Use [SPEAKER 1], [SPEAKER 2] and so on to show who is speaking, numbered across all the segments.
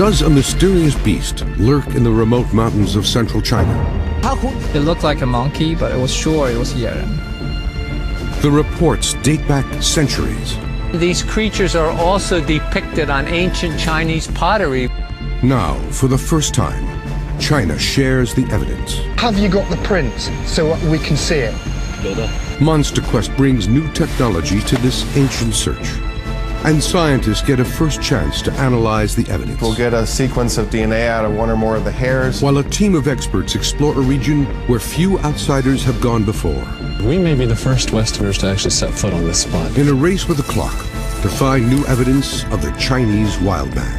[SPEAKER 1] Does a mysterious beast lurk in the remote mountains of central China?
[SPEAKER 2] It looked like a monkey, but it was sure it was Yeren.
[SPEAKER 1] The reports date back centuries.
[SPEAKER 3] These creatures are also depicted on ancient Chinese pottery.
[SPEAKER 1] Now, for the first time, China shares the evidence.
[SPEAKER 4] Have you got the prints so we can see it?
[SPEAKER 1] Monster Quest brings new technology to this ancient search. And scientists get a first chance to analyze the evidence.
[SPEAKER 5] We'll get a sequence of DNA out of one or more of the hairs.
[SPEAKER 1] While a team of experts explore a region where few outsiders have gone before.
[SPEAKER 6] We may be the first Westerners to actually set foot on this spot.
[SPEAKER 1] In a race with the clock to find new evidence of the Chinese wild man.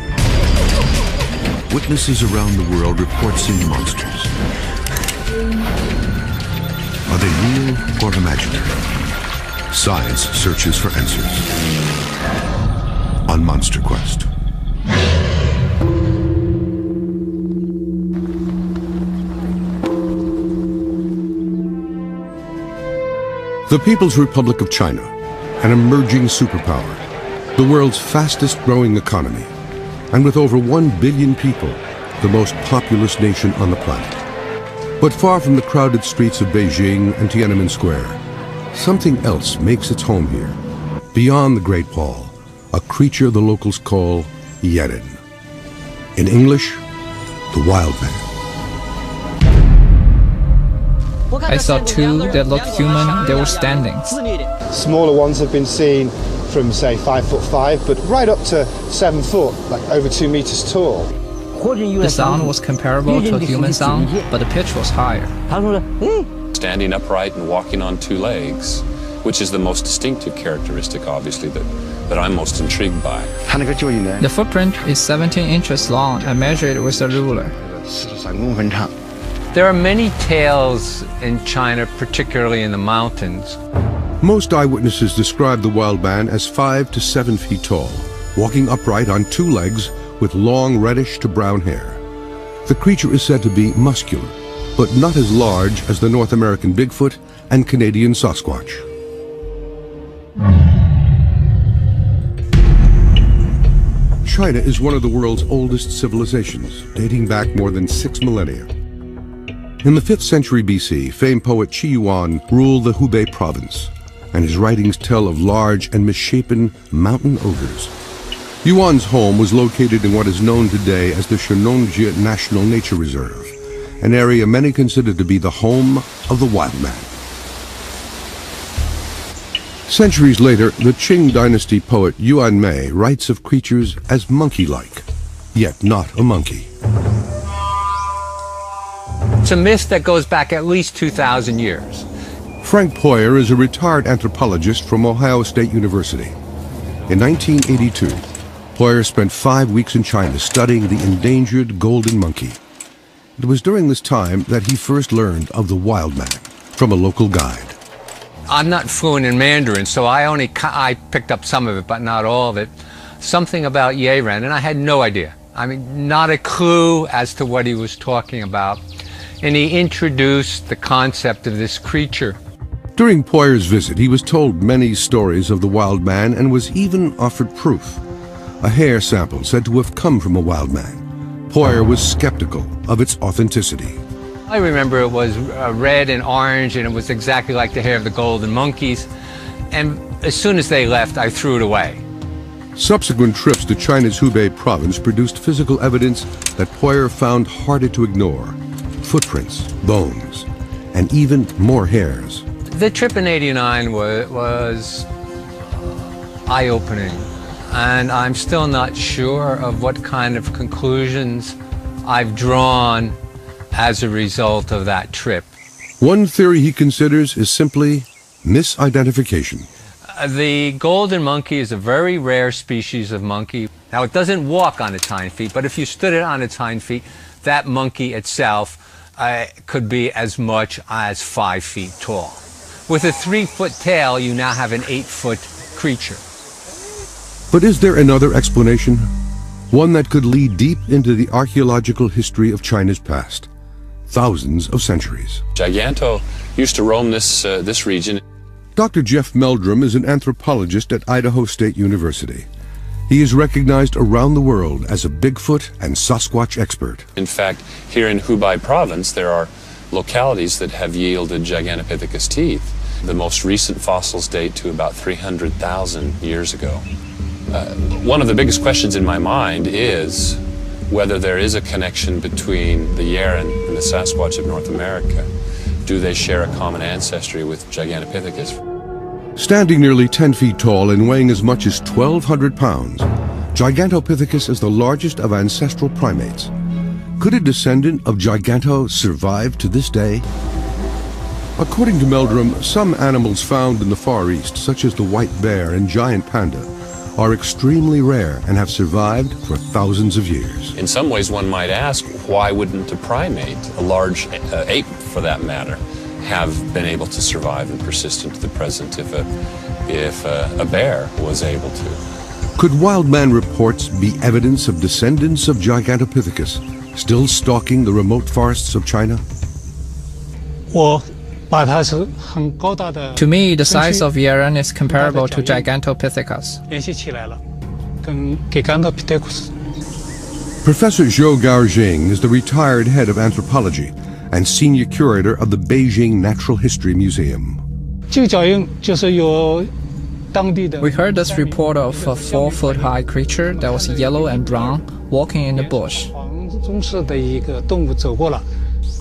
[SPEAKER 1] Witnesses around the world report seeing monsters. Are they real or imaginary? Science searches for answers on Monster Quest. The People's Republic of China, an emerging superpower, the world's fastest growing economy, and with over 1 billion people, the most populous nation on the planet. But far from the crowded streets of Beijing and Tiananmen Square, something else makes its home here, beyond the Great Wall a creature the locals call Yeren. In English, the wild man.
[SPEAKER 2] I saw two that looked human. They were standing.
[SPEAKER 4] Smaller ones have been seen from say five foot five, but right up to seven foot, like over two meters tall.
[SPEAKER 2] The sound was comparable to a human sound, but the pitch was higher.
[SPEAKER 6] Standing upright and walking on two legs, which is the most distinctive characteristic, obviously, that that I'm most intrigued by.
[SPEAKER 2] The footprint is 17 inches long and measured it with a ruler.
[SPEAKER 3] There are many tales in China, particularly in the mountains.
[SPEAKER 1] Most eyewitnesses describe the wild man as five to seven feet tall, walking upright on two legs with long reddish to brown hair. The creature is said to be muscular, but not as large as the North American Bigfoot and Canadian Sasquatch. China is one of the world's oldest civilizations, dating back more than six millennia. In the 5th century BC, famed poet Qu Yuan ruled the Hubei province, and his writings tell of large and misshapen mountain ogres. Yuan's home was located in what is known today as the Shennongjia National Nature Reserve, an area many consider to be the home of the wild man. Centuries later, the Qing dynasty poet Yuan Mei writes of creatures as monkey-like, yet not a monkey.
[SPEAKER 3] It's a myth that goes back at least 2,000 years.
[SPEAKER 1] Frank Poirier is a retired anthropologist from Ohio State University. In 1982, Poirier spent five weeks in China studying the endangered golden monkey. It was during this time that he first learned of the wild man from a local guide.
[SPEAKER 3] I'm not fluent in Mandarin, so I only I picked up some of it, but not all of it. Something about Yeren, and I had no idea. I mean, not a clue as to what he was talking about. And he introduced the concept of this creature.
[SPEAKER 1] During Poirier's visit, he was told many stories of the wild man and was even offered proof. A hair sample said to have come from a wild man. Poirier was skeptical of its authenticity.
[SPEAKER 3] I remember it was uh, red and orange, and it was exactly like the hair of the golden monkeys. And as soon as they left, I threw it away.
[SPEAKER 1] Subsequent trips to China's Hubei province produced physical evidence that Poirier found harder to ignore. Footprints, bones, and even more hairs.
[SPEAKER 3] The trip in 89 was, was eye-opening. And I'm still not sure of what kind of conclusions I've drawn as a result of that trip.
[SPEAKER 1] One theory he considers is simply misidentification.
[SPEAKER 3] Uh, the golden monkey is a very rare species of monkey. Now, it doesn't walk on its hind feet, but if you stood it on its hind feet, that monkey itself uh, could be as much as five feet tall. With a three-foot tail, you now have an eight-foot creature.
[SPEAKER 1] But is there another explanation? One that could lead deep into the archaeological history of China's past thousands of centuries.
[SPEAKER 6] Giganto used to roam this, uh, this region.
[SPEAKER 1] Dr. Jeff Meldrum is an anthropologist at Idaho State University. He is recognized around the world as a Bigfoot and Sasquatch expert.
[SPEAKER 6] In fact, here in Hubei province, there are localities that have yielded Gigantopithecus teeth. The most recent fossils date to about 300,000 years ago. Uh, one of the biggest questions in my mind is whether there is a connection between the Yeren and the Sasquatch of North America. Do they share a common ancestry with Gigantopithecus?
[SPEAKER 1] Standing nearly 10 feet tall and weighing as much as 1,200 pounds, Gigantopithecus is the largest of ancestral primates. Could a descendant of Giganto survive to this day? According to Meldrum, some animals found in the Far East, such as the white bear and giant panda, are extremely rare and have survived for thousands of years.
[SPEAKER 6] In some ways, one might ask, why wouldn't a primate, a large uh, ape for that matter, have been able to survive and persist into the present if a, if a, a bear was able to?
[SPEAKER 1] Could wildman reports be evidence of descendants of Gigantopithecus still stalking the remote forests of China?
[SPEAKER 7] Well,
[SPEAKER 2] to me, the size of Yeren is comparable to Gigantopithecus.
[SPEAKER 1] Professor Zhou Guoxing is the retired head of anthropology and senior curator of the Beijing Natural History Museum.
[SPEAKER 2] We heard this report of a four-foot-high creature that was yellow and brown walking in the bush.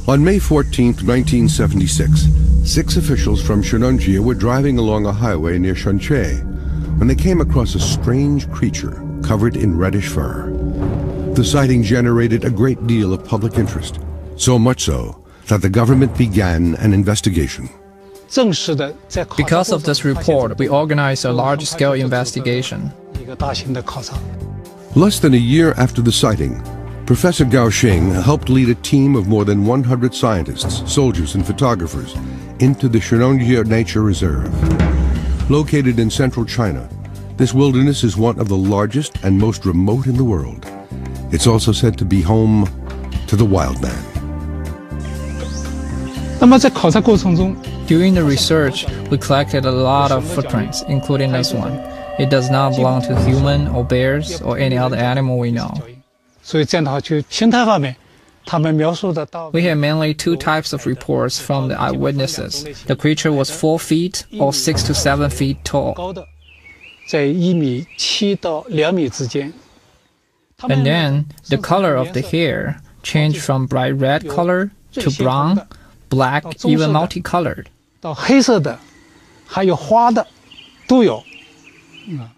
[SPEAKER 1] On May 14, 1976, six officials from Shennongjia were driving along a highway near Shanche when they came across a strange creature covered in reddish fur. The sighting generated a great deal of public interest, so much so that the government began an investigation.
[SPEAKER 2] Because of this report, we organized a large-scale investigation.
[SPEAKER 1] Less than a year after the sighting, Professor Guoxing helped lead a team of more than 100 scientists, soldiers, and photographers into the Shennongjia Nature Reserve. Located in central China, this wilderness is one of the largest and most remote in the world. It's also said to be home to the wild man.
[SPEAKER 2] During the research, we collected a lot of footprints, including this one. It does not belong to human or bears or any other animal we know.
[SPEAKER 7] 所以这样的话，就形态方面，他们描述的到
[SPEAKER 2] We had mainly two types of reports from the eyewitnesses. The creature was 4 feet or 6 to 7 feet tall.
[SPEAKER 7] 高的，在一米七到两米之间。它们
[SPEAKER 2] And then the color of the hair changed from bright red color to brown, black, even multicolored.
[SPEAKER 7] 到黑色的，还有花的，都有，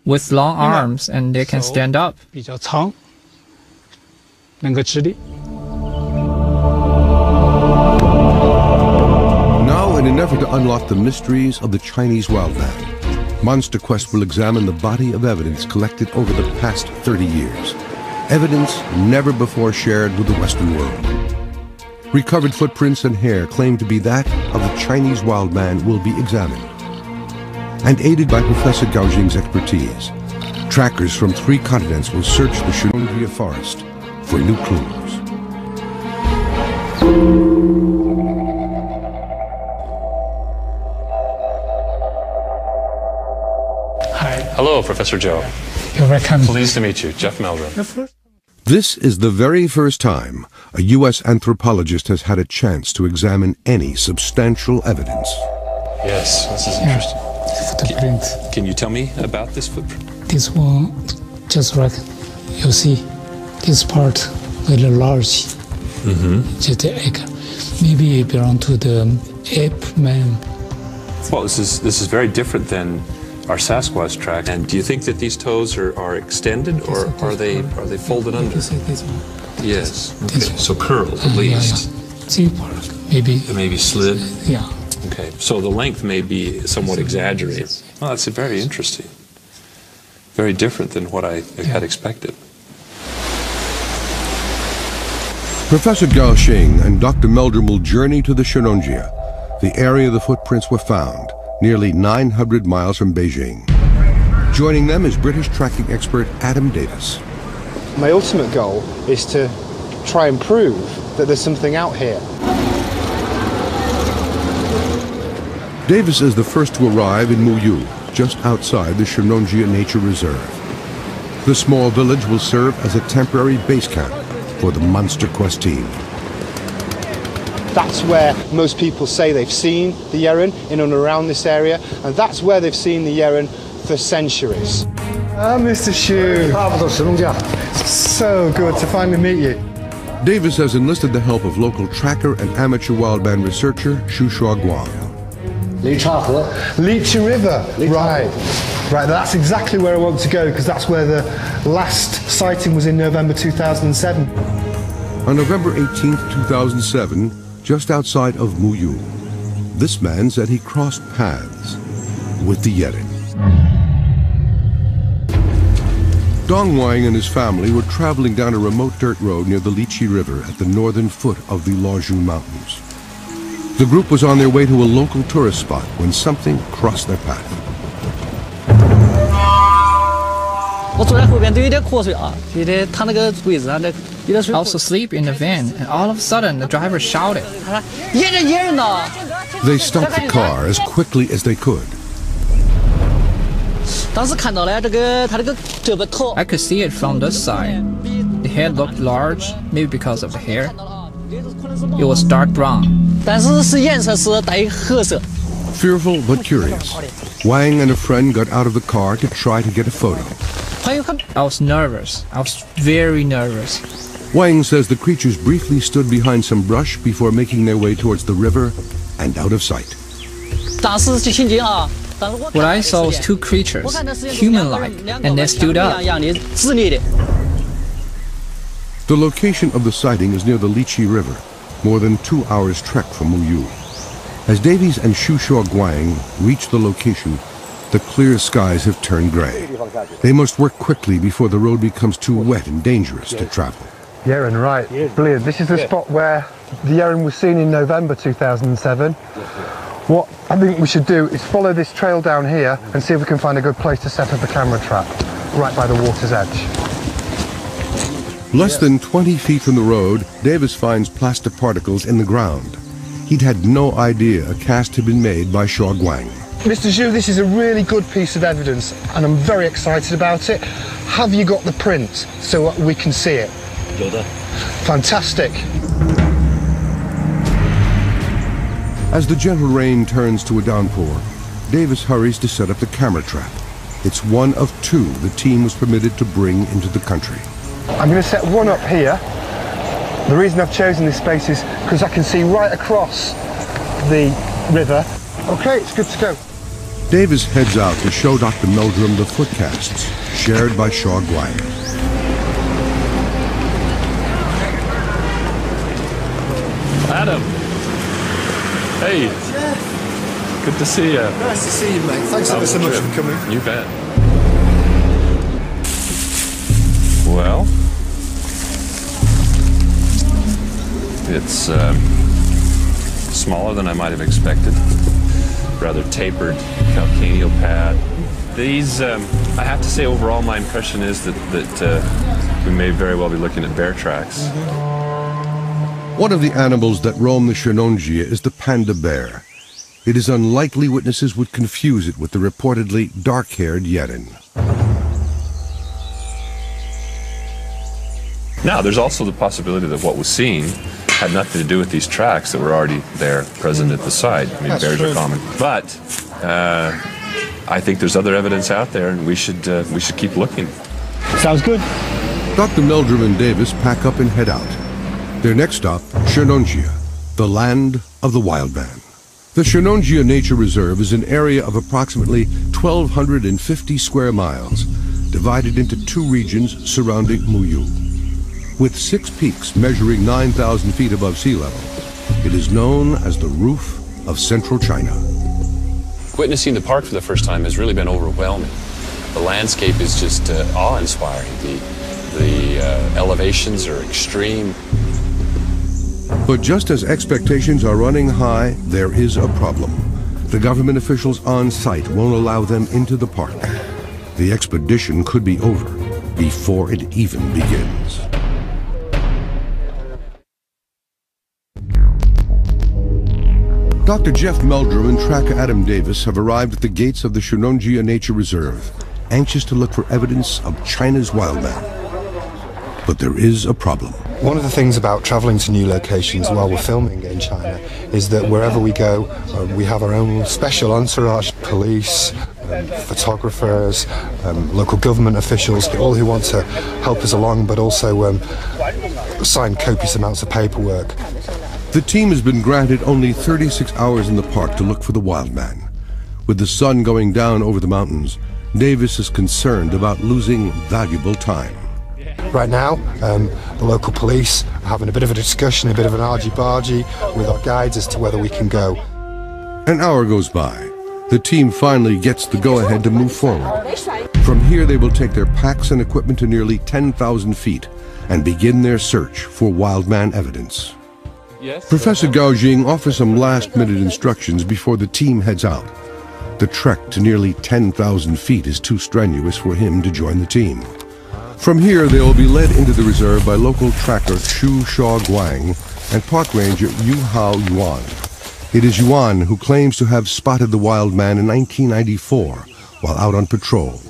[SPEAKER 2] With long arms and they can stand up.
[SPEAKER 1] Now, in an effort to unlock the mysteries of the Chinese wildland, Monster Quest will examine the body of evidence collected over the past 30 years. Evidence never before shared with the Western world. Recovered footprints and hair claimed to be that of the Chinese wild man will be examined. And aided by Professor Guoxing's expertise, trackers from three continents will search the Shennongjia forest for new clues.
[SPEAKER 7] Hi,
[SPEAKER 6] Hello, Professor Zhou.
[SPEAKER 7] you're welcome.
[SPEAKER 6] Pleased to meet you, Jeff Meldrum.
[SPEAKER 1] This is the very first time a U.S. anthropologist has had a chance to examine any substantial evidence.
[SPEAKER 6] Yes, this is interesting.
[SPEAKER 7] Footprint.
[SPEAKER 6] Can you tell me about this footprint?
[SPEAKER 7] This one, just like you see, this part very large. Mm-hmm. Just like maybe it belong to the ape man.
[SPEAKER 6] Well, this is this is very different than our Sasquatch track. And do you think that these toes are, are extended or are they are they folded under?
[SPEAKER 7] This, this one.
[SPEAKER 6] Yes. Okay. So curled at least.
[SPEAKER 7] Yeah, yeah. See part maybe.
[SPEAKER 6] It may be slid.
[SPEAKER 7] Yeah.
[SPEAKER 6] Okay. So the length may be somewhat exaggerated. Well, that's very interesting. Very different than what I had expected.
[SPEAKER 1] Professor Guoxing and Dr. Meldrum will journey to the Shennongjia, the area the footprints were found, nearly 900 miles from Beijing. Joining them is British tracking expert Adam Davies.
[SPEAKER 4] My ultimate goal is to try and prove that there's something out here.
[SPEAKER 1] Davies is the first to arrive in Muyu, just outside the Shennongjia Nature Reserve. The small village will serve as a temporary base camp for the Monster Quest team.
[SPEAKER 4] That's where most people say they've seen the Yeren, in and around this area, and that's where they've seen the Yeren for centuries. Ah, Mr. Shu. So good to finally meet you.
[SPEAKER 1] Davies has enlisted the help of local tracker and amateur wildman researcher Xu Guang.
[SPEAKER 4] Lichi River. Right. Right, that's exactly where I want to go because that's where the last sighting was in November 2007.
[SPEAKER 1] On November 18, 2007, just outside of Muyu, this man said he crossed paths with the Yeren. Dong Wang and his family were traveling down a remote dirt road near the Lichi River at the northern foot of the Luozhou Mountains. The group was on their way to a local tourist spot when something crossed their path.
[SPEAKER 2] I was asleep in the van, and all of a sudden the driver shouted.
[SPEAKER 1] They stopped the car as quickly as they could.
[SPEAKER 2] I could see it from this side. The head looked large, maybe because of the hair. It was dark brown.
[SPEAKER 1] Fearful but curious, Wang and a friend got out of the car to try to get a photo.
[SPEAKER 2] I was nervous. I was very nervous.
[SPEAKER 1] Wang says the creatures briefly stood behind some brush before making their way towards the river and out of sight.
[SPEAKER 2] What I saw was two creatures, human-like, and they stood up.
[SPEAKER 1] The location of the sighting is near the Lichi River, more than two hours trek from Muyu. As Davies and Xu Guang reach the location, the clear skies have turned gray. They must work quickly before the road becomes too wet and dangerous to travel.
[SPEAKER 4] Yeren, right. Brilliant. This is the spot where the Yeren was seen in November 2007. What I think we should do is follow this trail down here and see if we can find a good place to set up a camera trap right by the water's edge.
[SPEAKER 1] Less than 20 feet from the road, Davies finds plastic particles in the ground. He'd had no idea a cast had been made by Shaw Guang.
[SPEAKER 4] Mr. Zhu, this is a really good piece of evidence and I'm very excited about it. Have you got the print so we can see it? Fantastic.
[SPEAKER 1] As the gentle rain turns to a downpour, Davies hurries to set up the camera trap. It's one of two the team was permitted to bring into the country.
[SPEAKER 4] I'm going to set one up here. The reason I've chosen this space is because I can see right across the river. Okay, it's good to go.
[SPEAKER 1] Davies heads out to show Dr. Meldrum the footcasts shared by Shaw Guang.
[SPEAKER 6] Adam. Hey. Jeff. Good to see you.
[SPEAKER 4] Nice to see you, mate. Thanks ever so much for coming.
[SPEAKER 6] You bet. Well, it's um, smaller than I might have expected. Rather tapered calcaneal pad. These, um, I have to say, overall, my impression is that that uh, we may very well be looking at bear tracks.
[SPEAKER 1] One of the animals that roam the Shennongjia is the panda bear. It is unlikely witnesses would confuse it with the reportedly dark-haired Yeren.
[SPEAKER 6] Now, there's also the possibility that what was seen had nothing to do with these tracks that were already there, present at the site. I mean,
[SPEAKER 4] That's
[SPEAKER 6] bears
[SPEAKER 4] true.
[SPEAKER 6] are common, but uh, I think there's other evidence out there, and we should uh, we should keep looking.
[SPEAKER 4] Sounds good.
[SPEAKER 1] Dr. Meldrum and Davies pack up and head out. Their next stop, Shennongjia, the land of the wild man. The Shennongjia Nature Reserve is an area of approximately 1,250 square miles, divided into two regions surrounding Muyu. With six peaks measuring 9,000 feet above sea level, it is known as the roof of central China.
[SPEAKER 6] Witnessing the park for the first time has really been overwhelming. The landscape is just uh, awe-inspiring. The the uh, elevations are extreme.
[SPEAKER 1] But just as expectations are running high, there is a problem. The government officials on site won't allow them into the park. The expedition could be over before it even begins. Dr. Jeff Meldrum and tracker Adam Davies have arrived at the gates of the Shennongjia Nature Reserve anxious to look for evidence of China's wild man. But there is a problem.
[SPEAKER 4] One of the things about travelling to new locations while we're filming in China is that wherever we go, uh, we have our own special entourage, police, um, photographers, um, local government officials, all who want to help us along, but also um, sign copious amounts of paperwork.
[SPEAKER 1] The team has been granted only 36 hours in the park to look for the wild man. With the sun going down over the mountains, Davies is concerned about losing valuable time.
[SPEAKER 4] Right now, um, the local police are having a bit of a discussion, a bit of an argy-bargy with our guides as to whether we can go.
[SPEAKER 1] An hour goes by. The team finally gets the go-ahead to move forward. From here, they will take their packs and equipment to nearly 10,000 feet and begin their search for wildman evidence.
[SPEAKER 6] Yes.
[SPEAKER 1] Professor Guoxing offers some last-minute instructions before the team heads out. The trek to nearly 10,000 feet is too strenuous for him to join the team. From here, they will be led into the reserve by local tracker Xu Shaw Guang and park ranger Yu Hao Yuan. It is Yuan who claims to have spotted the wild man in 1994 while out on patrol.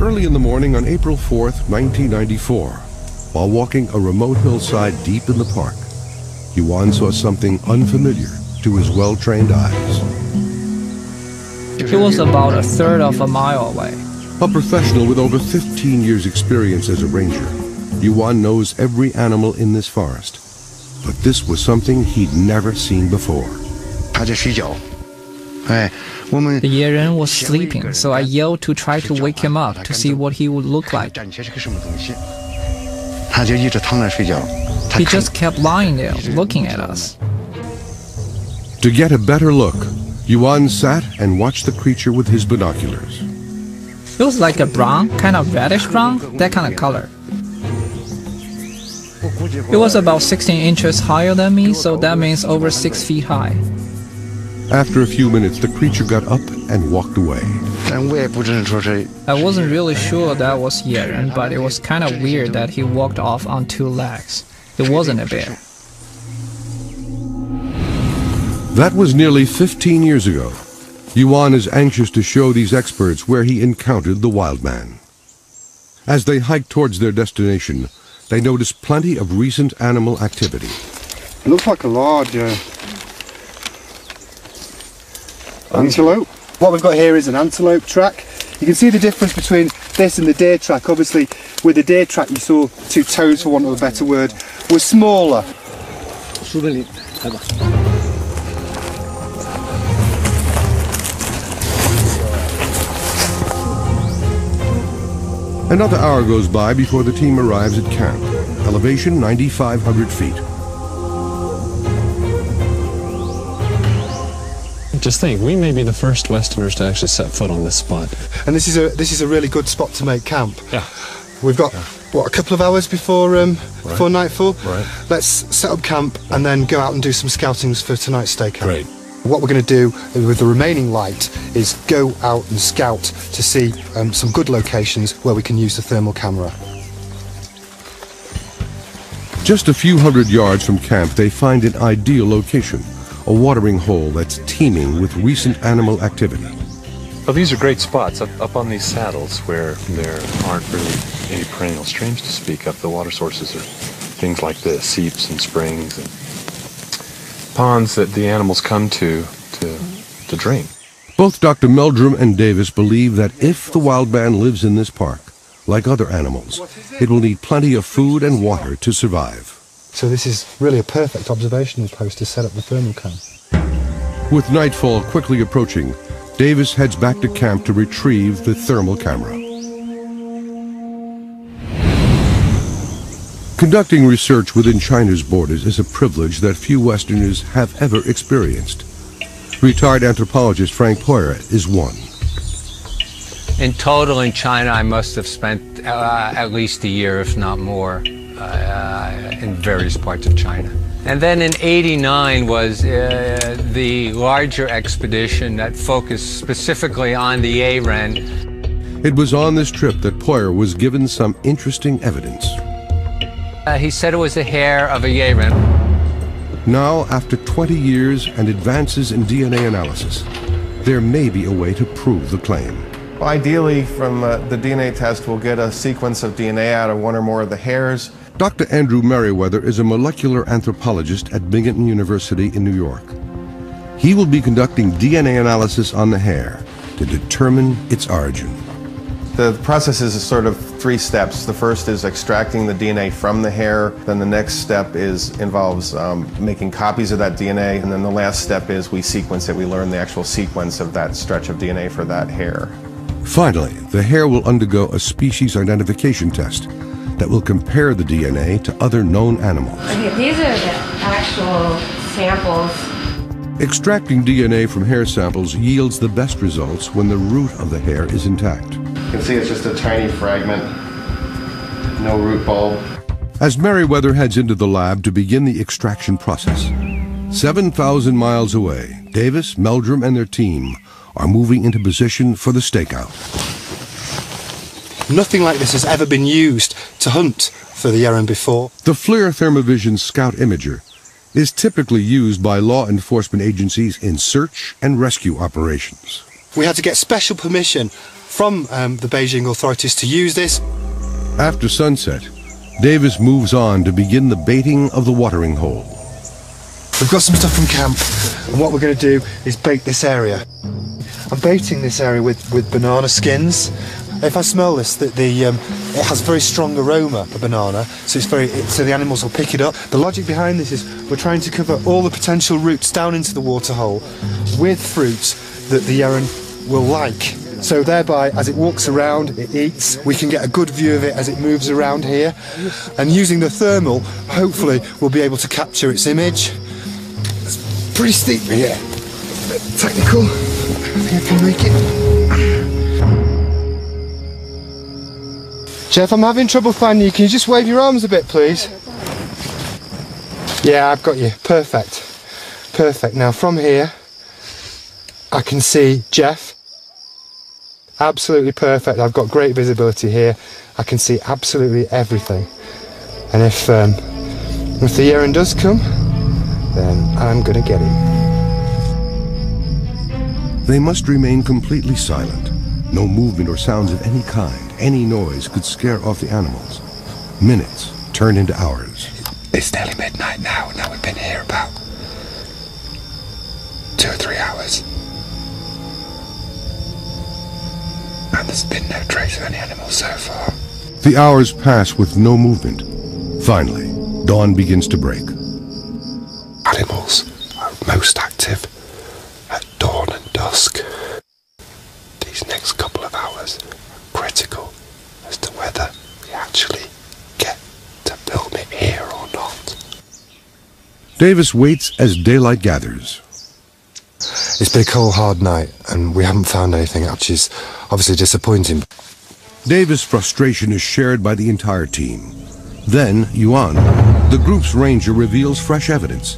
[SPEAKER 1] Early in the morning on April 4th, 1994, while walking a remote hillside deep in the park, Yuan saw something unfamiliar to his well-trained eyes.
[SPEAKER 2] He was about a third of a mile away.
[SPEAKER 1] A professional with over 15 years experience as a ranger, Yuan knows every animal in this forest. But this was something he'd never seen before.
[SPEAKER 2] The Yeren was sleeping, so I yelled to try to wake him up to see what he would look like. He just kept lying there, looking at us.
[SPEAKER 1] To get a better look, Yuan sat and watched the creature with his binoculars.
[SPEAKER 2] It was like a brown, kind of reddish brown, that kind of color. It was about 16 inches higher than me, so that means over 6 feet high.
[SPEAKER 1] After a few minutes, the creature got up and walked away.
[SPEAKER 2] I wasn't really sure that was Yeren, but it was kind of weird that he walked off on two legs. It wasn't a bear.
[SPEAKER 1] That was nearly 15 years ago. Yuan is anxious to show these experts where he encountered the wild man. As they hike towards their destination, they notice plenty of recent animal activity.
[SPEAKER 4] It looks like a large uh, Um, antelope. What we've got here is an antelope track. You can see the difference between this and the deer track. Obviously, with the deer track, you saw two toes, for want of a better word, were smaller.
[SPEAKER 1] Another hour goes by before the team arrives at camp. Elevation 9,500 feet.
[SPEAKER 6] Just think, we may be the first Westerners to actually set foot on this spot.
[SPEAKER 4] And this is a this is a really good spot to make camp.
[SPEAKER 6] Yeah.
[SPEAKER 4] We've got what a couple of hours before um, before nightfall.
[SPEAKER 6] Right.
[SPEAKER 4] Let's set up camp and then go out and do some scoutings for tonight's stay camp.
[SPEAKER 6] Great.
[SPEAKER 4] What we're going to do with the remaining light is go out and scout to see um, some good locations where we can use the thermal camera.
[SPEAKER 1] Just a few hundred yards from camp, they find an ideal location, a watering hole that's teeming with recent animal activity.
[SPEAKER 8] Well, these are great spots up, up on these saddles where there aren't really any perennial streams to speak of. The water sources are things like this, seeps and springs and ponds that the animals come to to, to drink.
[SPEAKER 1] Both Dr. Meldrum and Davies believe that if the wild man lives in this park, like other animals, it will need plenty of food and water to survive.
[SPEAKER 4] So this is really a perfect observational post to set up the thermal cam.
[SPEAKER 1] With nightfall quickly approaching, Davies heads back to camp to retrieve the thermal camera. Conducting research within China's borders is a privilege that few Westerners have ever experienced. Retired anthropologist Frank Poirier is one.
[SPEAKER 3] In total in China, I must have spent uh, at least a year, if not more, uh, in various parts of China. And then in 89 was uh, the larger expedition that focused specifically on the Yeren.
[SPEAKER 1] It was on this trip that Poirier was given some interesting evidence.
[SPEAKER 3] Uh, he said it was the hair of a Yeren.
[SPEAKER 1] Now, after 20 years and advances in DNA analysis, there may be a way to prove the claim.
[SPEAKER 5] Ideally, from uh, the DNA test, we'll get a sequence of DNA out of one or more of the hairs.
[SPEAKER 1] Dr. Andrew Merriwether is a molecular anthropologist at Binghamton University in New York. He will be conducting DNA analysis on the hair to determine its origin.
[SPEAKER 5] The process is a sort of three steps. The first is extracting the DNA from the hair. Then the next step is involves um, making copies of that DNA. And then the last step is we sequence it. We learn the actual sequence of that stretch of DNA for that hair.
[SPEAKER 1] Finally, the hair will undergo a species identification test that will compare the DNA to other known animals.
[SPEAKER 9] Okay, these are the actual samples
[SPEAKER 1] Extracting DNA from hair samples yields the best results when the root of the hair is intact.
[SPEAKER 5] You can see it's just a tiny fragment, no root bulb.
[SPEAKER 1] As Merriwether heads into the lab to begin the extraction process, 7,000 miles away, Davies, Meldrum, and their team are moving into position for the stakeout.
[SPEAKER 4] Nothing like this has ever been used to hunt for the Yeren before.
[SPEAKER 1] The FLIR Thermovision Scout Imager is typically used by law enforcement agencies in search and rescue operations.
[SPEAKER 4] We had to get special permission from um, the Beijing authorities to use this.
[SPEAKER 1] After sunset, Davies moves on to begin the baiting of the watering hole.
[SPEAKER 4] We've got some stuff from camp, and what we're going to do is bait this area. I'm baiting this area with, with banana skins. If I smell this, that the um, it has very strong aroma of banana, so it's very it, so the animals will pick it up. The logic behind this is we're trying to cover all the potential roots down into the waterhole with fruits that the Yeren will like. So thereby, as it walks around, it eats. We can get a good view of it as it moves around here, and using the thermal, hopefully, we'll be able to capture its image. It's pretty steep here, technical. I think I can make it. Jeff, I'm having trouble finding you. Can you just wave your arms a bit, please? Yeah, I've got you. Perfect. Perfect. Now, from here, I can see Jeff. Absolutely perfect. I've got great visibility here. I can see absolutely everything. And if um, if the Yeren does come, then I'm going to get him.
[SPEAKER 1] They must remain completely silent. No movement or sounds of any kind, any noise could scare off the animals. Minutes turn into hours.
[SPEAKER 4] It's nearly midnight now. Now we've been here about two or three hours. And there's been no trace of any animals so far.
[SPEAKER 1] The hours pass with no movement. Finally, dawn begins to break.
[SPEAKER 4] Animals are most active at dawn and dusk. These next couple of hours are critical as to whether we actually get to film it here or not.
[SPEAKER 1] Davies waits as daylight gathers.
[SPEAKER 4] It's been a cold, hard night, and we haven't found anything, which is obviously disappointing.
[SPEAKER 1] Davies' frustration is shared by the entire team. Then, Yuan, the group's ranger, reveals fresh evidence.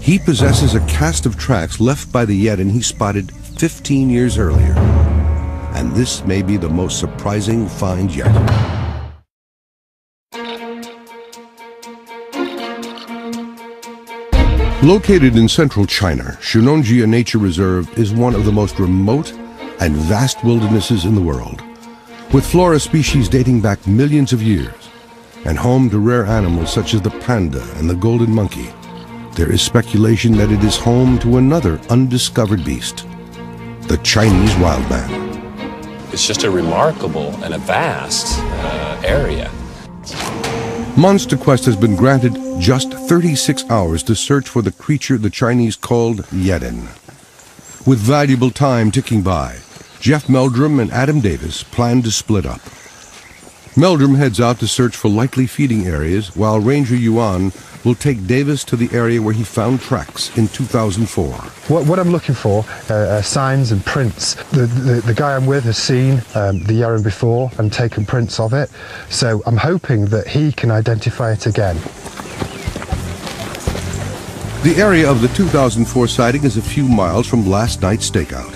[SPEAKER 1] He possesses a cast of tracks left by the Yeren he spotted 15 years earlier. And this may be the most surprising find yet. Located in central China, Shennongjia Nature Reserve is one of the most remote and vast wildernesses in the world, with flora species dating back millions of years, and home to rare animals such as the panda and the golden monkey. There is speculation that it is home to another undiscovered beast, the Chinese wild man.
[SPEAKER 6] It's just a remarkable and a vast uh, area.
[SPEAKER 1] Monster Quest has been granted just 36 hours to search for the creature the Chinese called Yeren. With valuable time ticking by, Jeff Meldrum and Adam Davies plan to split up. Meldrum heads out to search for likely feeding areas, while Ranger Yuan will take Davies to the area where he found tracks in 2004.
[SPEAKER 10] What, what I'm looking for uh, are signs and prints. The, the, the guy I'm with has seen um, the Yeren before and taken prints of it, so I'm hoping that he can identify it again.
[SPEAKER 1] The area of the 2004 sighting is a few miles from last night's stakeout.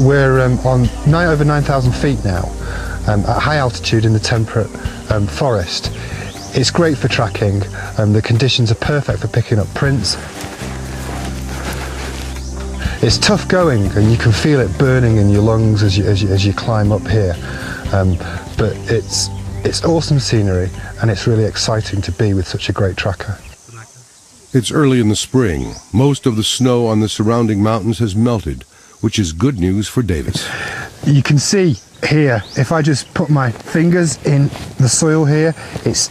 [SPEAKER 10] We're um, on nine, over 9,000 feet now, um, at high altitude in the temperate um, forest. It's great for tracking. Um, the conditions are perfect for picking up prints.
[SPEAKER 4] It's tough going, and you can feel it burning in your lungs as you, as you, as you climb up here. Um, but it's, it's awesome scenery, and it's really exciting to be with such a great tracker.
[SPEAKER 1] It's early in the spring. Most of the snow on the surrounding mountains has melted, which is good news for Davies.
[SPEAKER 4] You can see here, if I just put my fingers in the soil here, it's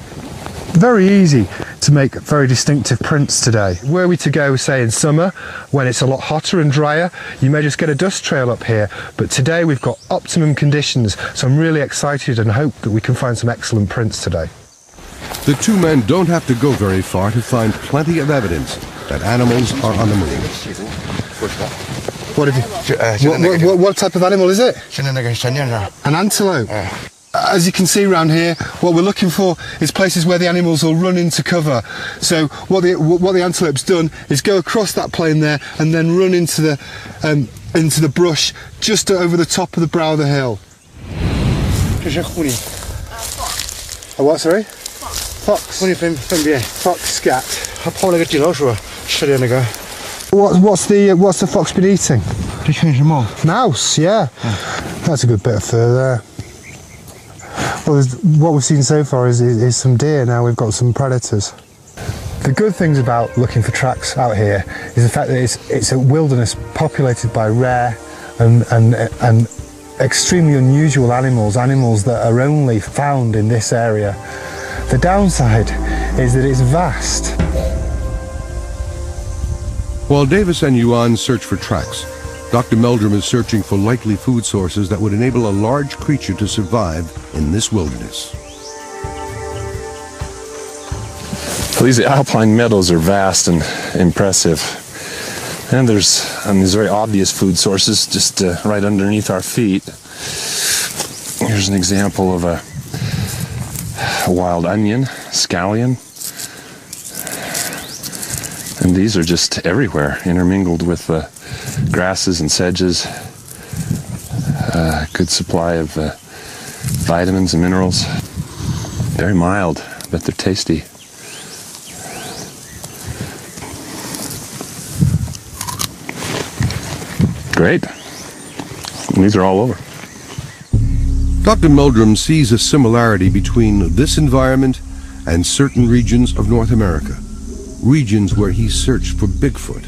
[SPEAKER 4] very easy to make very distinctive prints today. Were we to go, say, in summer, when it's a lot hotter and drier, you may just get a dust trail up here. But today we've got optimum conditions, so I'm really excited and hope that we can find some excellent prints today.
[SPEAKER 1] The two men don't have to go very far to find plenty of evidence that animals are on the move.
[SPEAKER 4] What have you? What, what, what, what type of animal is it? An antelope. As you can see around here, what we're looking for is places where the animals will run into cover. So what the what the antelope's done is go across that plain there and then run into the um, into the brush just over the top of the brow of the hill. A what? Sorry. Fox. Fox scat. What, what's the what's the fox been eating? Mouse, yeah. That's a good bit of fur there. Well, what we've seen so far is, is, is some deer. Now we've got some predators. The good things about looking for tracks out here is the fact that it's it's a wilderness populated by rare and and and extremely unusual animals, animals that are only found in this area. The downside is that it's vast.
[SPEAKER 1] While Davies and Yuan search for tracks, Dr. Meldrum is searching for likely food sources that would enable a large creature to survive in this wilderness.
[SPEAKER 8] Well, these alpine meadows are vast and impressive. And there's um, these very obvious food sources just uh, right underneath our feet. Here's an example of a, a wild onion, scallion. And these are just everywhere, intermingled with uh, grasses and sedges. Uh, good supply of uh, vitamins and minerals. Very mild, but they're tasty. Great. And these are all over.
[SPEAKER 1] Dr. Meldrum sees a similarity between this environment and certain regions of North America, regions where he searched for Bigfoot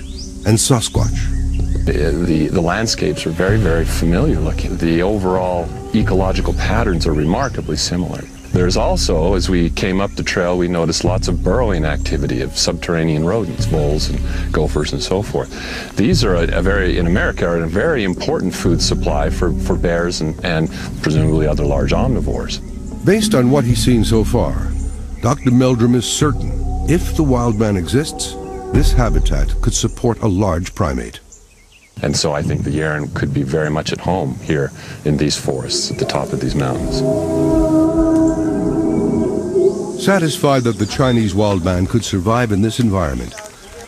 [SPEAKER 1] and Sasquatch.
[SPEAKER 8] The, the landscapes are very, very familiar looking. The overall ecological patterns are remarkably similar. There's also, as we came up the trail, we noticed lots of burrowing activity of subterranean rodents, voles and gophers and so forth. These are a, a very, in America, are a very important food supply for, for bears and, and presumably other large omnivores.
[SPEAKER 1] Based on what he's seen so far, Dr. Meldrum is certain if the wild man exists, this habitat could support a large primate.
[SPEAKER 8] And so I think the Yeren could be very much at home here in these forests at the top of these mountains.
[SPEAKER 1] Satisfied that the Chinese wild man could survive in this environment,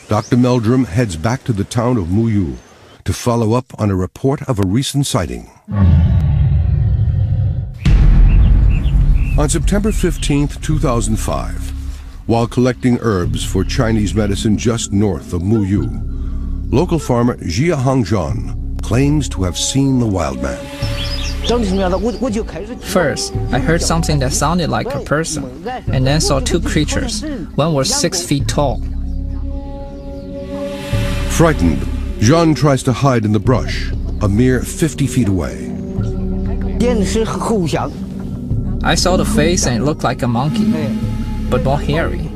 [SPEAKER 1] Dr. Meldrum heads back to the town of Muyu to follow up on a report of a recent sighting. On September 15, 2005, while collecting herbs for Chinese medicine just north of Muyu, local farmer Jia Hongzhan claims to have seen the wild man.
[SPEAKER 2] First, I heard something that sounded like a person, and then saw two creatures. One was six feet tall.
[SPEAKER 1] Frightened, Jean tries to hide in the brush, a mere 50 feet away.
[SPEAKER 2] I saw the face and it looked like a monkey, but more hairy.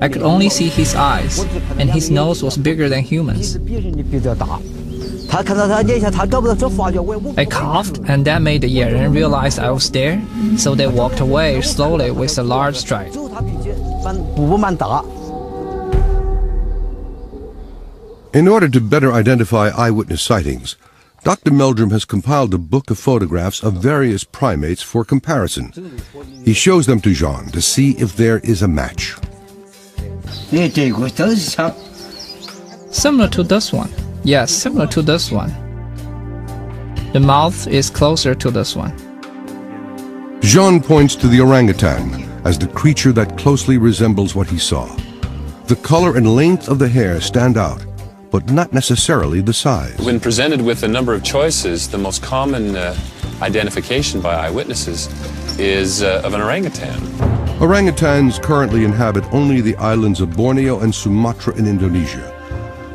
[SPEAKER 2] I could only see his eyes, and his nose was bigger than humans. I coughed, and that made the Yeren realize I was there, so they walked away slowly with a large stride.
[SPEAKER 1] In order to better identify eyewitness sightings, Dr. Meldrum has compiled a book of photographs of various primates for comparison. He shows them to Jean to see if there is a match.
[SPEAKER 2] Similar to this one. Yes, similar to this one. The mouth is closer to this one.
[SPEAKER 1] Jean points to the orangutan as the creature that closely resembles what he saw. The color and length of the hair stand out, but not necessarily the size.
[SPEAKER 6] When presented with a number of choices, the most common uh, identification by eyewitnesses is uh, of an orangutan.
[SPEAKER 1] Orangutans currently inhabit only the islands of Borneo and Sumatra in Indonesia,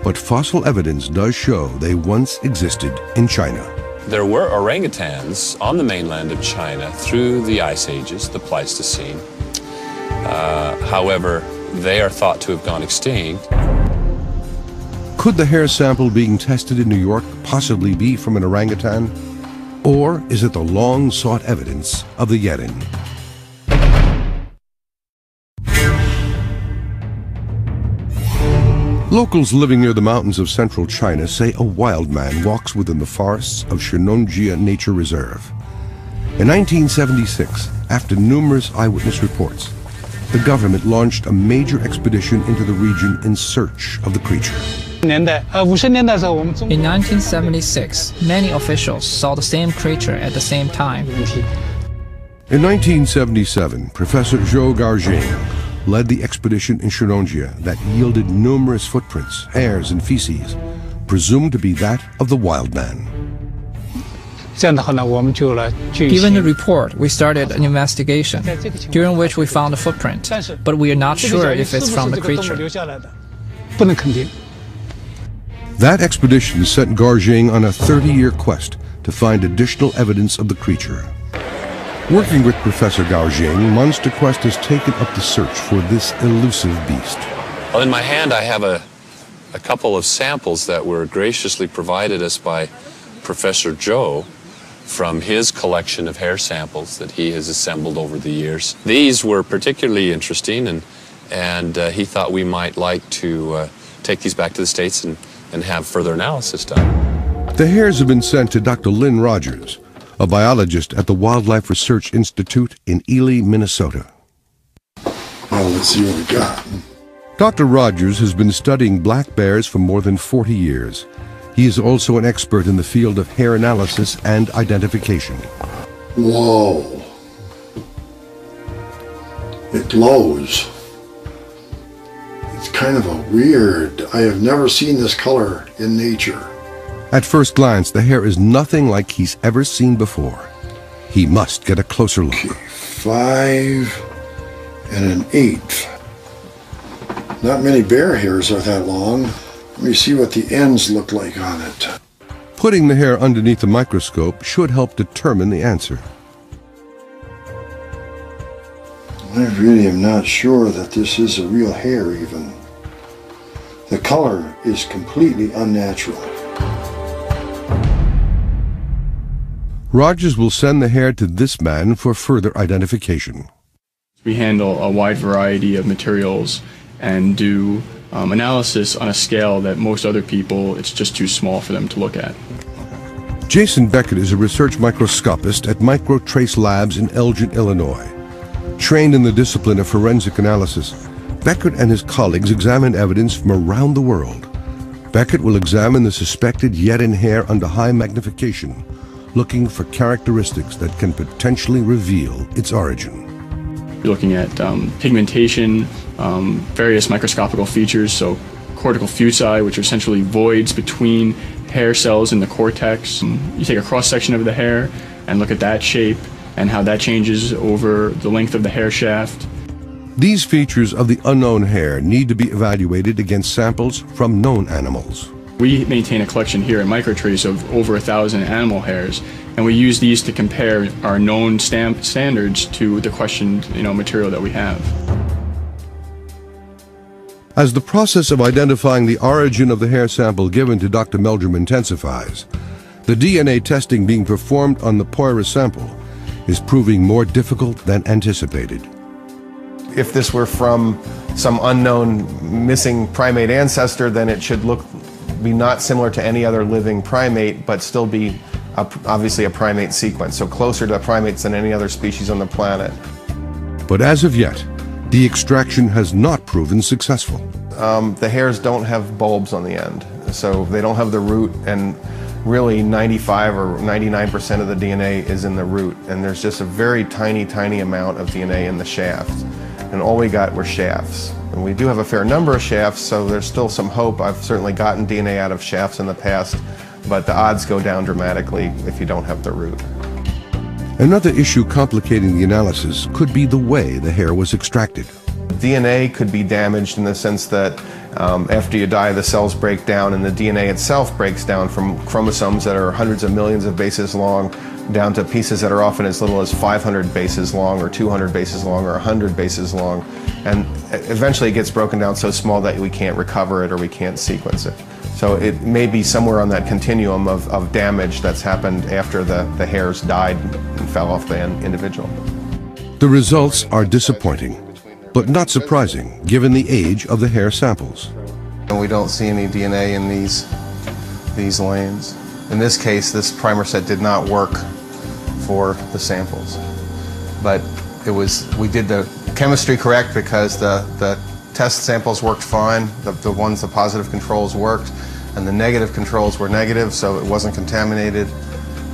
[SPEAKER 1] but fossil evidence does show they once existed in China.
[SPEAKER 6] There were orangutans on the mainland of China through the ice ages, the Pleistocene. Uh, however, they are thought to have gone extinct.
[SPEAKER 1] Could the hair sample being tested in New York possibly be from an orangutan? Or is it the long sought evidence of the Yeren? Locals living near the mountains of central China say a wild man walks within the forests of Shennongjia Nature Reserve. In 1976, after numerous eyewitness reports, the government launched a major expedition into the region in search of the creature.
[SPEAKER 2] In 1976, many officials saw the same creature at the same time.
[SPEAKER 1] In 1977, Professor Zhou Guoxing led the expedition in Shennongjia that yielded numerous footprints, hairs, and feces, presumed to be that of the wild man.
[SPEAKER 2] Given the report, we started an investigation, during which we found a footprint, but we are not sure if it's from the creature.
[SPEAKER 1] That expedition sent Guoxing on a 30-year quest to find additional evidence of the creature. Working with Professor Guoxing, Monster Quest has taken up the search for this elusive beast.
[SPEAKER 6] Well, in my hand, I have a, a couple of samples that were graciously provided us by Professor Zhou from his collection of hair samples that he has assembled over the years. These were particularly interesting, and, and uh, he thought we might like to uh, take these back to the States and, and have further analysis done.
[SPEAKER 1] The hairs have been sent to Dr. Lynn Rogers, a biologist at the Wildlife Research Institute in Ely, Minnesota.
[SPEAKER 11] Well, let's see what we got.
[SPEAKER 1] Dr. Rogers has been studying black bears for more than 40 years. He is also an expert in the field of hair analysis and identification.
[SPEAKER 11] Whoa. It glows. It's kind of a weird. I have never seen this color in nature.
[SPEAKER 1] At first glance, the hair is nothing like he's ever seen before. He must get a closer look.
[SPEAKER 11] Okay, five and an eighth. Not many bear hairs are that long. Let me see what the ends look like on it.
[SPEAKER 1] Putting the hair underneath a microscope should help determine the answer.
[SPEAKER 11] I really am not sure that this is a real hair even. The color is completely unnatural.
[SPEAKER 1] Rogers will send the hair to this man for further identification.
[SPEAKER 12] We handle a wide variety of materials and do um, analysis on a scale that most other people, it's just too small for them to look at.
[SPEAKER 1] Jason Beckett is a research microscopist at Microtrace Labs in Elgin, Illinois. Trained in the discipline of forensic analysis, Beckett and his colleagues examine evidence from around the world. Beckett will examine the suspected Yeren hair under high magnification, looking for characteristics that can potentially reveal its origin.
[SPEAKER 12] You're looking at um, pigmentation, um, various microscopical features, so cortical foci, which are essentially voids between hair cells in the cortex. Um, you take a cross section of the hair and look at that shape and how that changes over the length of the hair shaft.
[SPEAKER 1] These features of the unknown hair need to be evaluated against samples from known animals.
[SPEAKER 12] We maintain a collection here at Microtrace of over a thousand animal hairs, and we use these to compare our known stamp standards to the questioned you know, material that we have.
[SPEAKER 1] As the process of identifying the origin of the hair sample given to Dr. Meldrum intensifies, the DNA testing being performed on the Poirier sample is proving more difficult than anticipated.
[SPEAKER 5] If this were from some unknown missing primate ancestor, then it should look be not similar to any other living primate, but still be a, obviously a primate sequence, so closer to primates than any other species on the planet.
[SPEAKER 1] But as of yet, the extraction has not proven successful.
[SPEAKER 5] Um, the hairs don't have bulbs on the end, so they don't have the root, and really 95 or 99% of the DNA is in the root, and there's just a very tiny, tiny amount of DNA in the shaft. And all we got were shafts. And we do have a fair number of shafts, so there's still some hope. I've certainly gotten DNA out of shafts in the past, but the odds go down dramatically if you don't have the root.
[SPEAKER 1] Another issue complicating the analysis could be the way the hair was extracted.
[SPEAKER 5] DNA could be damaged in the sense that um, after you die, the cells break down and the DNA itself breaks down from chromosomes that are hundreds of millions of bases long down to pieces that are often as little as 500 bases long or 200 bases long or 100 bases long. And eventually it gets broken down so small that we can't recover it or we can't sequence it. So it may be somewhere on that continuum of, of damage that's happened after the, the hairs died and fell off the individual.
[SPEAKER 1] The results are disappointing, but not surprising given the age of the hair samples.
[SPEAKER 5] And we don't see any DNA in these, these lanes. In this case, this primer set did not work for the samples. But it was, we did the chemistry correct because the, the test samples worked fine. The, the ones, the positive controls worked, and the negative controls were negative, so it wasn't contaminated.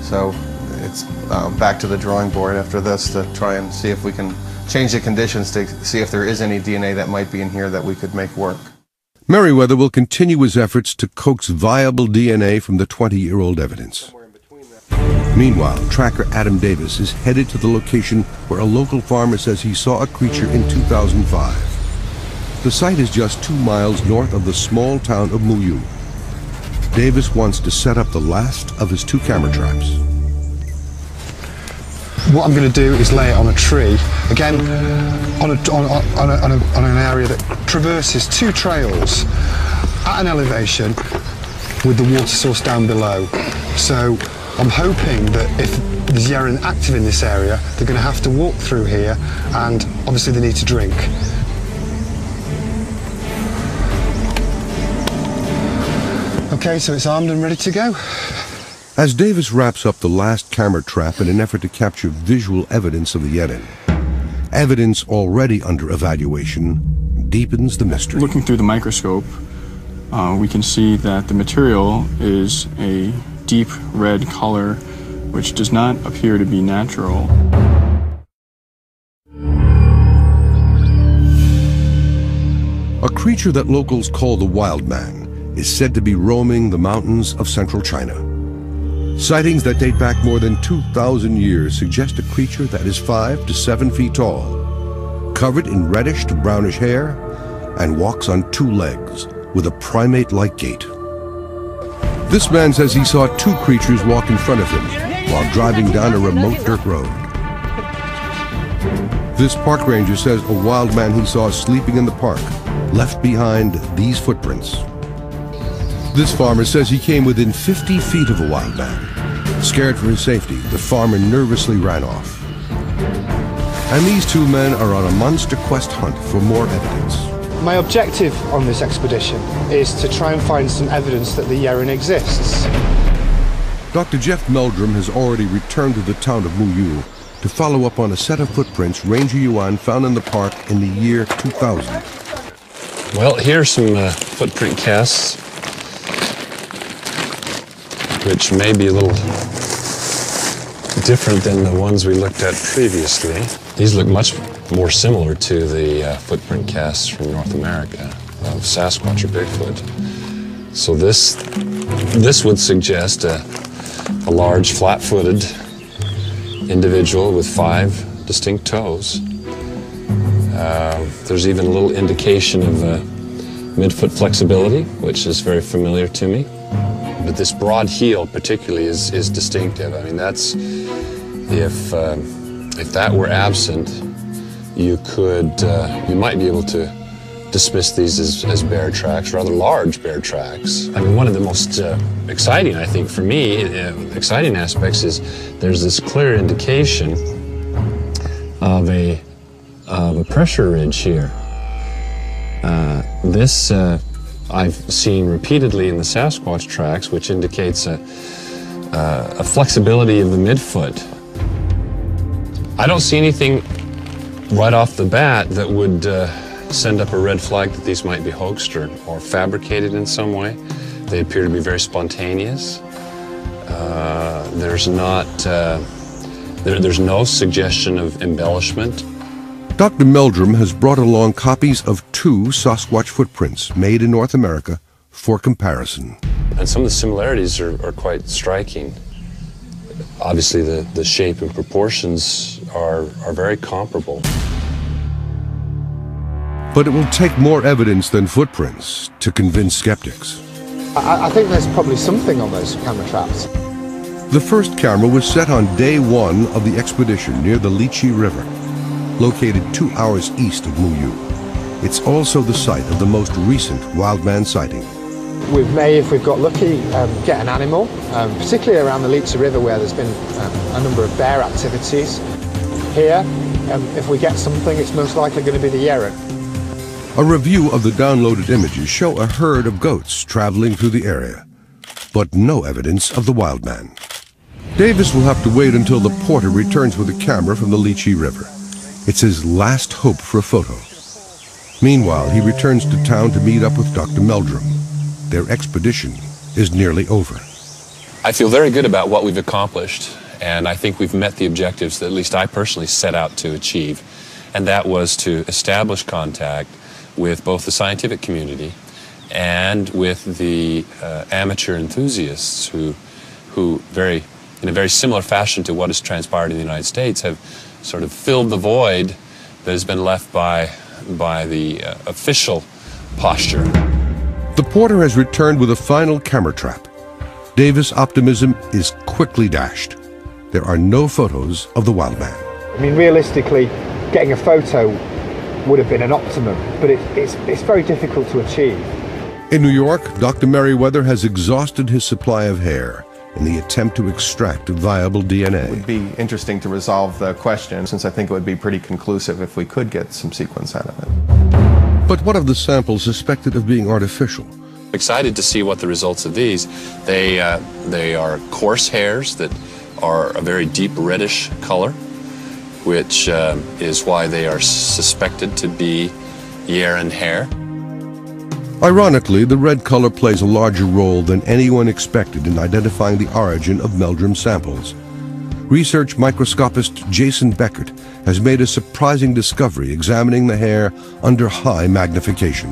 [SPEAKER 5] So it's uh, back to the drawing board after this to try and see if we can change the conditions to see if there is any DNA that might be in here that we could make work.
[SPEAKER 1] Merriwether will continue his efforts to coax viable DNA from the 20-year-old evidence. Meanwhile, tracker Adam Davies is headed to the location where a local farmer says he saw a creature in 2005. The site is just two miles north of the small town of Muyu. Davies wants to set up the last of his two camera traps.
[SPEAKER 4] What I'm going to do is lay it on a tree, again on, a, on, on, a, on, a, on an area that traverses two trails at an elevation with the water source down below. So I'm hoping that if there's Yeren active in this area, they're going to have to walk through here and obviously they need to drink. Okay, so it's armed and ready to go.
[SPEAKER 1] As Davies wraps up the last camera trap in an effort to capture visual evidence of the Yeren, evidence already under evaluation deepens the mystery.
[SPEAKER 12] Looking through the microscope, uh, we can see that the material is a deep red color, which does not appear to be natural.
[SPEAKER 1] A creature that locals call the wild man is said to be roaming the mountains of central China. Sightings that date back more than 2,000 years suggest a creature that is 5 to 7 feet tall, covered in reddish to brownish hair, and walks on two legs with a primate-like gait. This man says he saw two creatures walk in front of him while driving down a remote dirt road. This park ranger says a wild man he saw sleeping in the park left behind these footprints. This farmer says he came within 50 feet of a wild man. Scared for his safety, the farmer nervously ran off. And these two men are on a monster quest hunt for more evidence.
[SPEAKER 4] My objective on this expedition is to try and find some evidence that the Yeren exists.
[SPEAKER 1] Dr. Jeff Meldrum has already returned to the town of Muyu to follow up on a set of footprints Ranger Yuan found in the park in the year 2000.
[SPEAKER 6] Well, here are some uh, footprint casts which may be a little different than the ones we looked at previously. These look much more similar to the uh, footprint casts from North America of Sasquatch or Bigfoot. So this, this would suggest a, a large, flat-footed individual with five distinct toes. Uh, there's even a little indication of uh, midfoot flexibility, which is very familiar to me. But this broad heel particularly is, is distinctive. I mean, that's, if, uh, if that were absent, you could, uh, you might be able to dismiss these as, as bear tracks, rather large bear tracks. I mean, one of the most uh, exciting, I think, for me, uh, exciting aspects is there's this clear indication of a, of a pressure ridge here. Uh, this uh, I've seen repeatedly in the Sasquatch tracks, which indicates a, uh, a flexibility of the midfoot. I don't see anything right off the bat that would uh, send up a red flag that these might be hoaxed or, or fabricated in some way. They appear to be very spontaneous. Uh, there's not, uh, there, there's no suggestion of embellishment.
[SPEAKER 1] Dr. Meldrum has brought along copies of two Sasquatch footprints made in North America for comparison.
[SPEAKER 6] And some of the similarities are, are quite striking. Obviously, the, the shape and proportions are, are very comparable.
[SPEAKER 1] But it will take more evidence than footprints to convince skeptics.
[SPEAKER 13] I, I think there's probably something on those camera traps.
[SPEAKER 1] The first camera was set on day one of the expedition near the Lichi River located two hours east of Muyu. It's also the site of the most recent wildman sighting.
[SPEAKER 13] We may, if we've got lucky, um, get an animal, um, particularly around the Lichi River where there's been um, a number of bear activities. Here, um, if we get something, it's most likely going to be the Yeren.
[SPEAKER 1] A review of the downloaded images show a herd of goats traveling through the area, but no evidence of the wildman. Davies will have to wait until the porter returns with a camera from the Lichi River. It's his last hope for a photo. Meanwhile, he returns to town to meet up with Dr. Meldrum. Their expedition is nearly over.
[SPEAKER 6] I feel very good about what we've accomplished, and I think we've met the objectives that at least I personally set out to achieve, and that was to establish contact with both the scientific community and with the uh, amateur enthusiasts who, who very, in a very similar fashion to what has transpired in the United States, have sort of filled the void that has been left by, by the uh, official posture.
[SPEAKER 1] The porter has returned with a final camera trap. Davies' optimism is quickly dashed. There are no photos of the wild man.
[SPEAKER 13] I mean, realistically, getting a photo would have been an optimum, but it, it's, it's very difficult to achieve.
[SPEAKER 1] In New York, Dr. Merriwether has exhausted his supply of hair in the attempt to extract viable DNA.
[SPEAKER 5] It would be interesting to resolve the question since I think it would be pretty conclusive if we could get some sequence out of it.
[SPEAKER 1] But what of the samples suspected of being artificial?
[SPEAKER 6] Excited to see what the results of these. They, uh, they are coarse hairs that are a very deep reddish color, which uh, is why they are suspected to be Yeren hair.
[SPEAKER 1] Ironically, the red color plays a larger role than anyone expected in identifying the origin of Meldrum samples. Research microscopist Jason Beckett has made a surprising discovery examining the hair under high magnification.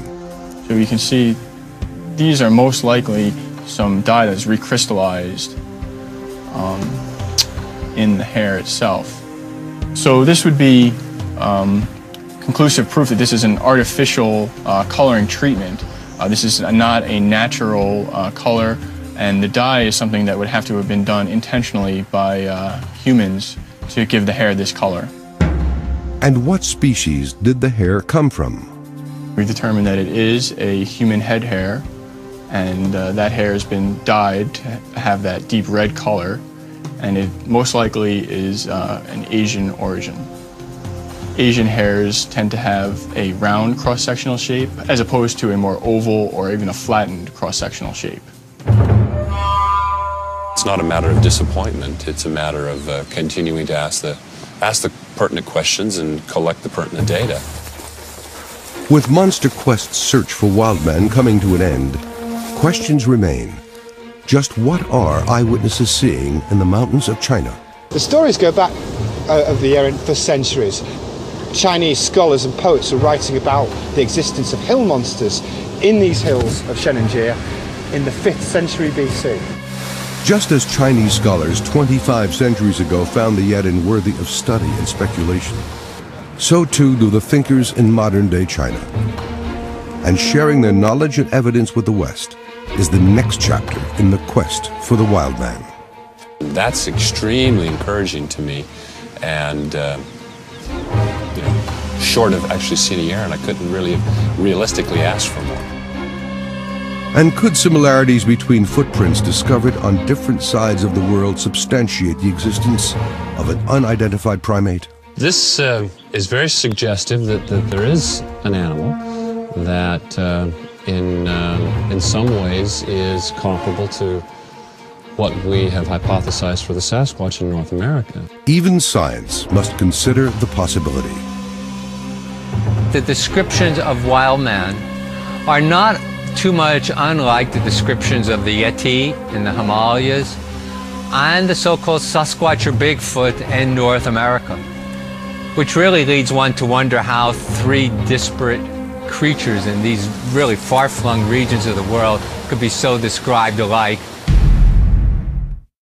[SPEAKER 12] So you can see these are most likely some dye that's recrystallized um, in the hair itself. So this would be um, conclusive proof that this is an artificial uh, coloring treatment uh, this is not a natural uh, color, and the dye is something that would have to have been done intentionally by uh, humans to give the hair this color.
[SPEAKER 1] And what species did the hair come from?
[SPEAKER 12] We determined that it is a human head hair, and uh, that hair has been dyed to have that deep red color, and it most likely is uh, an Asian origin. Asian hairs tend to have a round cross-sectional shape as opposed to a more oval or even a flattened cross-sectional shape.
[SPEAKER 6] It's not a matter of disappointment, it's a matter of uh, continuing to ask the, ask the pertinent questions and collect the pertinent data.
[SPEAKER 1] With Monster Quest's search for wildman coming to an end, questions remain. Just what are eyewitnesses seeing in the mountains of China?
[SPEAKER 13] The stories go back uh, of the Yeren for centuries. Chinese scholars and poets are writing about the existence of hill monsters in these hills of Shennongjia in the 5th century BC.
[SPEAKER 1] Just as Chinese scholars 25 centuries ago found the Yeren worthy of study and speculation, so too do the thinkers in modern-day China. And sharing their knowledge and evidence with the West is the next chapter in the quest for the wild man.
[SPEAKER 6] That's extremely encouraging to me, and uh, you know, short of actually seeing a Yeren, I couldn't really realistically ask for more.
[SPEAKER 1] And could similarities between footprints discovered on different sides of the world substantiate the existence of an unidentified primate?
[SPEAKER 6] This uh, is very suggestive that, that there is an animal that uh, in, uh, in some ways is comparable to what we have hypothesized for the Sasquatch in North America.
[SPEAKER 1] Even science must consider the possibility.
[SPEAKER 3] The descriptions of wild man are not too much unlike the descriptions of the Yeti in the Himalayas and the so-called Sasquatch or Bigfoot in North America. which really leads one to wonder how three disparate creatures in these really far-flung regions of the world could be so described alike